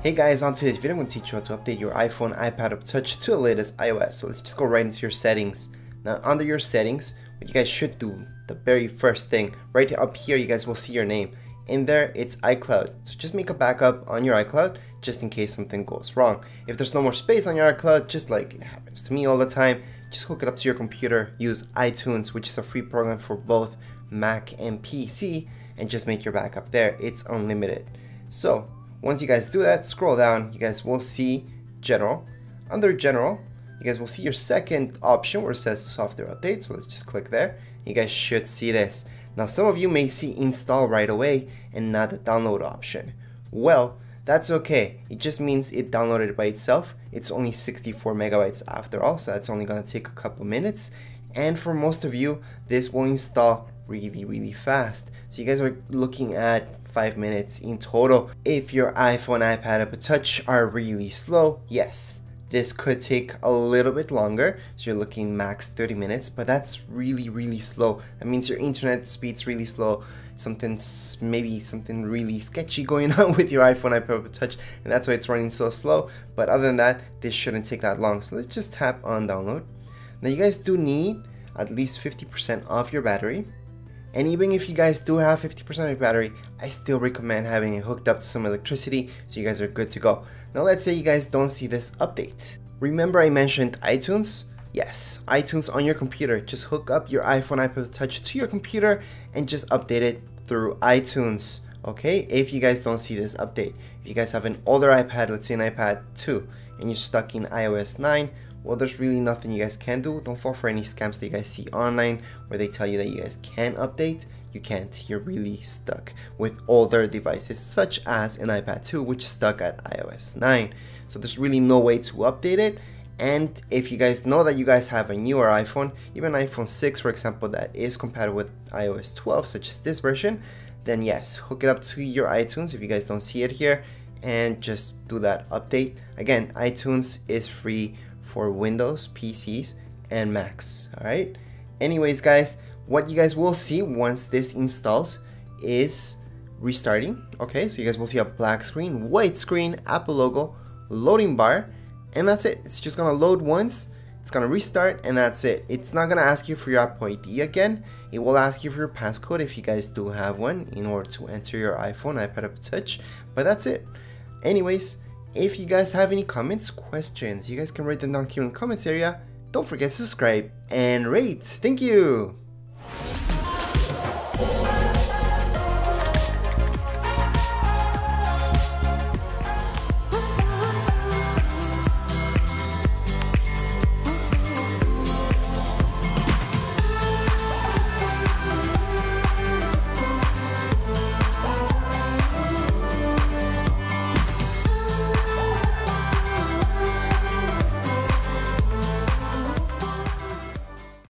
Hey guys, on today's video I'm going to teach you how to update your iPhone, iPad, or Touch to the latest iOS. So let's just go right into your settings. Now under your settings, what you guys should do, the very first thing, right up here you guys will see your name. In there, it's iCloud. So just make a backup on your iCloud just in case something goes wrong. If there's no more space on your iCloud, just like it happens to me all the time, just hook it up to your computer, use iTunes, which is a free program for both Mac and PC, and just make your backup there. It's unlimited. So once you guys do that, scroll down, you guys will see General. Under General, you guys will see your second option where it says Software Update, so let's just click there. You guys should see this. Now some of you may see Install right away and not the download option. Well, that's okay. It just means it downloaded by itself. It's only 64 megabytes after all, so that's only gonna take a couple minutes. And for most of you, this will install really, really fast. So you guys are looking at 5 minutes in total. If your iPhone, iPad, Apple Touch are really slow, yes, this could take a little bit longer. So you're looking max 30 minutes, but that's really, really slow. That means your internet speed's really slow. Something's maybe something really sketchy going on with your iPhone, iPad, Apple Touch, and that's why it's running so slow. But other than that, this shouldn't take that long. So let's just tap on download. Now you guys do need at least 50% off your battery. And even if you guys do have 50% of your battery, I still recommend having it hooked up to some electricity so you guys are good to go. Now let's say you guys don't see this update. Remember I mentioned iTunes? Yes, iTunes on your computer. Just hook up your iPhone iPad Touch to your computer and just update it through iTunes. Okay, if you guys don't see this update. If you guys have an older iPad, let's say an iPad 2, and you're stuck in iOS 9, well, there's really nothing you guys can do. Don't fall for any scams that you guys see online where they tell you that you guys can update. You can't. You're really stuck with older devices such as an iPad 2, which is stuck at iOS 9. So there's really no way to update it. And if you guys know that you guys have a newer iPhone, even iPhone 6, for example, that is compatible with iOS 12, such as this version, then yes, hook it up to your iTunes if you guys don't see it here and just do that update. Again, iTunes is free for Windows, PCs, and Macs. Alright? Anyways, guys, what you guys will see once this installs is restarting. Okay, so you guys will see a black screen, white screen, Apple logo, loading bar, and that's it. It's just gonna load once, it's gonna restart, and that's it. It's not gonna ask you for your Apple ID again. It will ask you for your passcode if you guys do have one in order to enter your iPhone, iPad, Apple Touch, but that's it. Anyways, if you guys have any comments, questions, you guys can write them down here in the comments area. Don't forget to subscribe and rate. Thank you!